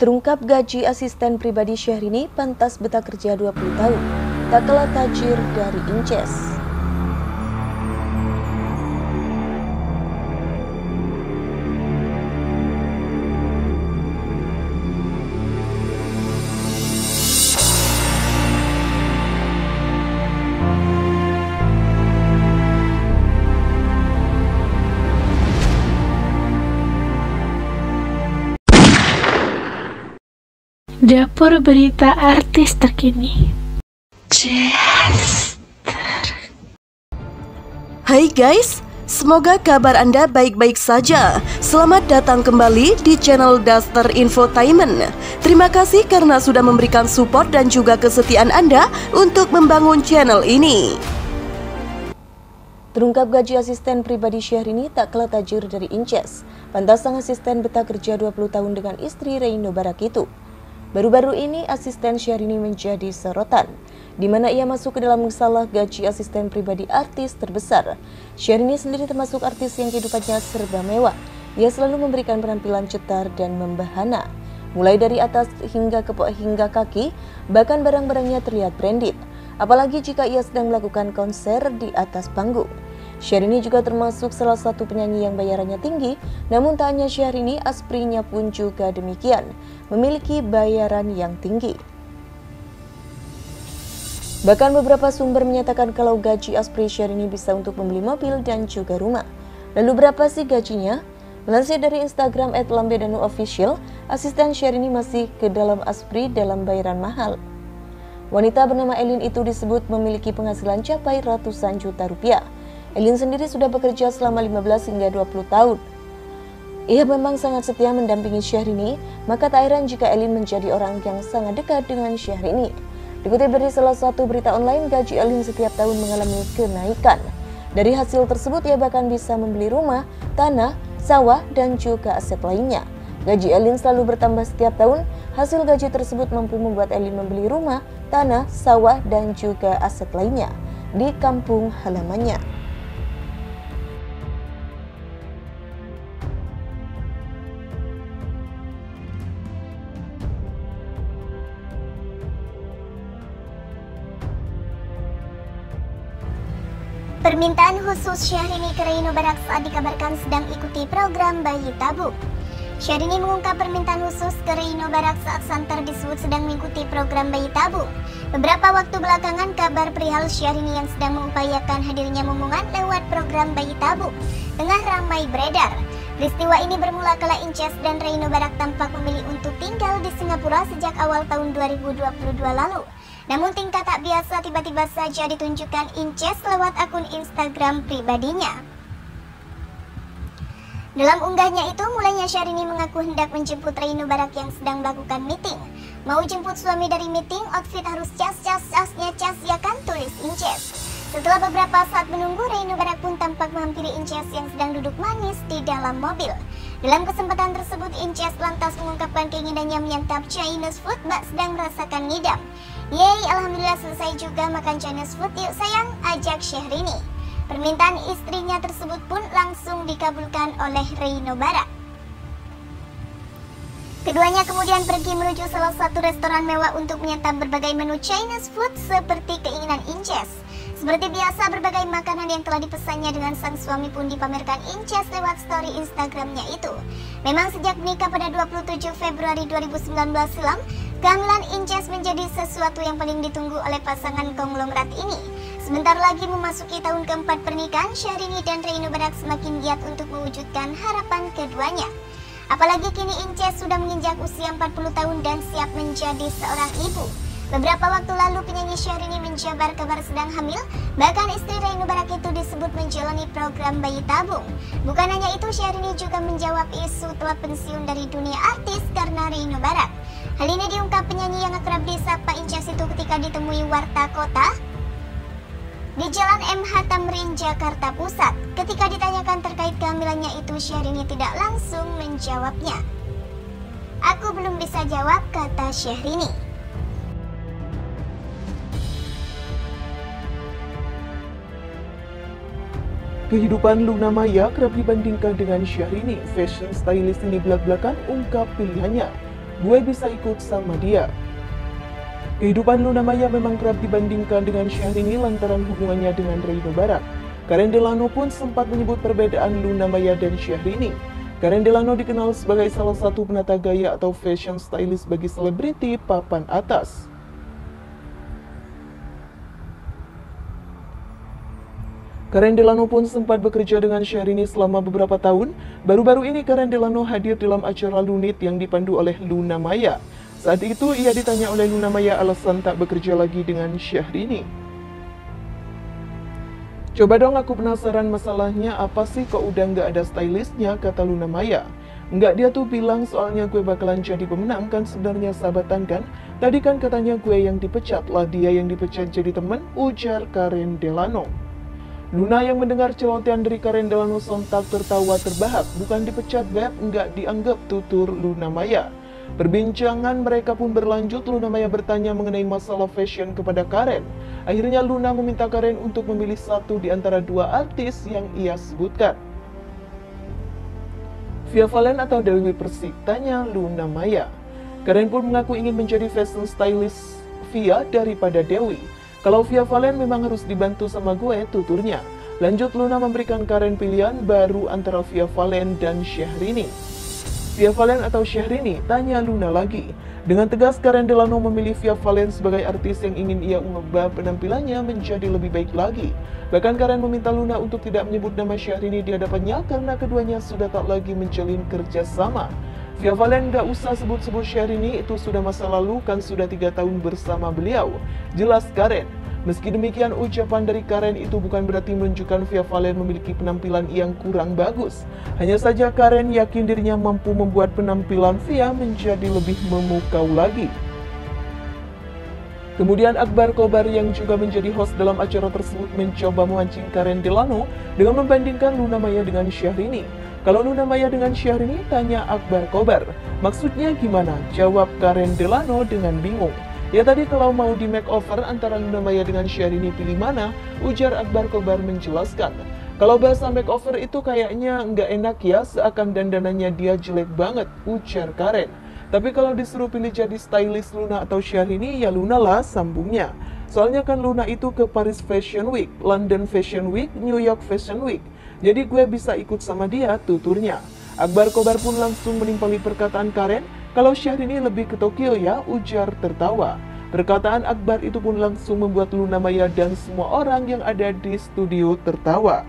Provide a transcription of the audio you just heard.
Terungkap gaji asisten pribadi Syahrini pantas betah kerja 20 tahun. Tak kalah tajir dari Inces. Dapur berita artis terkini. Hai guys, semoga kabar Anda baik-baik saja. Selamat datang kembali di channel Duster Infotainment. Terima kasih karena sudah memberikan support dan juga kesetiaan Anda untuk membangun channel ini. Terungkap gaji asisten pribadi Syahrini tak kalah tajir dari Inces. Pantas sang asisten betah kerja 20 tahun dengan istri Reino Barak itu. Baru-baru ini asisten Syahrini menjadi sorotan, di mana ia masuk ke dalam masalah gaji asisten pribadi artis terbesar. Syahrini sendiri termasuk artis yang kehidupannya serba mewah. Ia selalu memberikan penampilan cetar dan membahana. Mulai dari atas hingga ke hingga kaki, bahkan barang-barangnya terlihat branded. Apalagi jika ia sedang melakukan konser di atas panggung. Syahrini juga termasuk salah satu penyanyi yang bayarannya tinggi, namun tak hanya Syahrini, asprinya pun juga demikian, memiliki bayaran yang tinggi. Bahkan beberapa sumber menyatakan kalau gaji aspri Syahrini bisa untuk membeli mobil dan juga rumah. Lalu berapa sih gajinya? Melansir dari Instagram @lambedanu_official, asisten Syahrini masih ke dalam aspri dalam bayaran mahal. Wanita bernama Elin itu disebut memiliki penghasilan capai ratusan juta rupiah. Elin sendiri sudah bekerja selama 15 hingga 20 tahun. Ia memang sangat setia mendampingi Syahrini, maka tak heran jika Elin menjadi orang yang sangat dekat dengan Syahrini. Dikutip dari salah satu berita online, gaji Elin setiap tahun mengalami kenaikan. Dari hasil tersebut, ia bahkan bisa membeli rumah, tanah, sawah, dan juga aset lainnya. Gaji Elin selalu bertambah setiap tahun. Hasil gaji tersebut mampu membuat Elin membeli rumah, tanah, sawah, dan juga aset lainnya di kampung halamannya. Permintaan khusus Syahrini ke Reino Barak saat dikabarkan sedang ikuti program bayi tabung. Syahrini mengungkap permintaan khusus ke Reino Barak saat Santer disebut sedang mengikuti program bayi tabung. Beberapa waktu belakangan kabar perihal Syahrini yang sedang mengupayakan hadirnya momongan lewat program bayi tabung tengah ramai beredar. Peristiwa ini bermula kala Inces dan Reino Barak tampak memilih untuk tinggal di Singapura sejak awal tahun 2022 lalu. Namun tingkat tak biasa tiba-tiba saja ditunjukkan Inces lewat akun Instagram pribadinya. Dalam unggahnya itu, mulanya Syahrini mengaku hendak menjemput Reino Barak yang sedang melakukan meeting. Mau jemput suami dari meeting, outfit harus cas-cas-casnya cas ya kan, tulis Inces. Setelah beberapa saat menunggu, Reino Barak pun tampak menghampiri Inces yang sedang duduk manis di dalam mobil. Dalam kesempatan tersebut, Inces lantas mengungkapkan keinginannya menyantap Chinese food bak sedang merasakan ngidam. Yeay, Alhamdulillah selesai juga makan Chinese food yuk sayang, ajak Syahrini. Permintaan istrinya tersebut pun langsung dikabulkan oleh Reino Barat. Keduanya kemudian pergi menuju salah satu restoran mewah untuk menyantap berbagai menu Chinese food seperti keinginan Inces. Seperti biasa, berbagai makanan yang telah dipesannya dengan sang suami pun dipamerkan Inces lewat story Instagramnya itu. Memang sejak menikah pada 27 Februari 2019 silam, Kehamilan Inces menjadi sesuatu yang paling ditunggu oleh pasangan konglomerat ini. Sebentar lagi memasuki tahun keempat pernikahan, Syahrini dan Reino Barak semakin giat untuk mewujudkan harapan keduanya. Apalagi kini Inces sudah menginjak usia 40 tahun dan siap menjadi seorang ibu. Beberapa waktu lalu penyanyi Syahrini menjabar kabar sedang hamil, bahkan istri Reino Barak itu disebut menjalani program bayi tabung. Bukan hanya itu, Syahrini juga menjawab isu telah pensiun dari dunia artis karena Reino Barak. Hal ini diungkap penyanyi yang akrab disapa Inces itu ketika ditemui Warta Kota di Jalan MH Tamrin, Jakarta Pusat. Ketika ditanyakan terkait kehamilannya itu, Syahrini tidak langsung menjawabnya. Aku belum bisa jawab, kata Syahrini. Kehidupan Luna Maya kerap dibandingkan dengan Syahrini. Fashion stylist ini belak-belakan ungkap pilihannya. gue bisa ikut sama dia. Kehidupan Luna Maya memang kerap dibandingkan dengan Syahrini lantaran hubungannya dengan Reino Barat. Karen Delano pun sempat menyebut perbedaan Luna Maya dan Syahrini. Karen Delano dikenal sebagai salah satu penata gaya atau fashion stylist bagi selebriti papan atas. Karen Delano pun sempat bekerja dengan Syahrini selama beberapa tahun. Baru-baru ini Karen Delano hadir dalam acara Lunit yang dipandu oleh Luna Maya. Saat itu ia ditanya oleh Luna Maya alasan tak bekerja lagi dengan Syahrini. Coba dong aku penasaran masalahnya apa sih kok udah nggak ada stylistnya kata Luna Maya. Nggak dia tuh bilang soalnya gue bakalan jadi pemenang kan sebenarnya sahabatan kan. Tadi kan katanya gue yang dipecat lah dia yang dipecat jadi temen ujar Karen Delano. Luna yang mendengar celotehan dari Karen Delano sontak tertawa terbahak, bukan dipecat Beb, nggak dianggap tutur Luna Maya. Perbincangan mereka pun berlanjut, Luna Maya bertanya mengenai masalah fashion kepada Karen. Akhirnya Luna meminta Karen untuk memilih satu di antara dua artis yang ia sebutkan. Via Valen atau Dewi Persik? Tanya Luna Maya. Karen pun mengaku ingin menjadi fashion stylist Via daripada Dewi. Kalau Via Valen memang harus dibantu sama gue, tuturnya. Lanjut Luna memberikan Karen pilihan baru antara Via Valen dan Syahrini. Via Valen atau Syahrini? Tanya Luna lagi. Dengan tegas Karen Delano memilih Via Valen sebagai artis yang ingin ia mengubah penampilannya menjadi lebih baik lagi. Bahkan Karen meminta Luna untuk tidak menyebut nama Syahrini di hadapannya karena keduanya sudah tak lagi menjalin kerjasama. Via Valen gak usah sebut-sebut Syahrini, itu sudah masa lalu kan sudah tiga tahun bersama beliau. Jelas Karen. Meski demikian, ucapan dari Karen itu bukan berarti menunjukkan Via Valen memiliki penampilan yang kurang bagus. Hanya saja Karen yakin dirinya mampu membuat penampilan Via menjadi lebih memukau lagi. Kemudian Akbar Kobar yang juga menjadi host dalam acara tersebut mencoba memancing Karen Delano dengan membandingkan Luna Maya dengan Syahrini. Kalau Luna Maya dengan Syahrini, tanya Akbar Kobar. Maksudnya gimana? Jawab Karen Delano dengan bingung. Ya tadi kalau mau di makeover antara Luna Maya dengan Syahrini pilih mana? Ujar Akbar Kobar menjelaskan. Kalau bahasa makeover itu kayaknya nggak enak ya, seakan dandanannya dia jelek banget, ujar Karen. Tapi kalau disuruh pilih jadi stylist Luna atau Syahrini, ya Luna lah sambungnya. Soalnya kan Luna itu ke Paris Fashion Week, London Fashion Week, New York Fashion Week. Jadi gue bisa ikut sama dia, tuturnya. Akbar Kobar pun langsung menimpali perkataan Karen, kalau Syahrini lebih ke Tokyo ya, ujar tertawa. Perkataan Akbar itu pun langsung membuat Luna Maya dan semua orang yang ada di studio tertawa.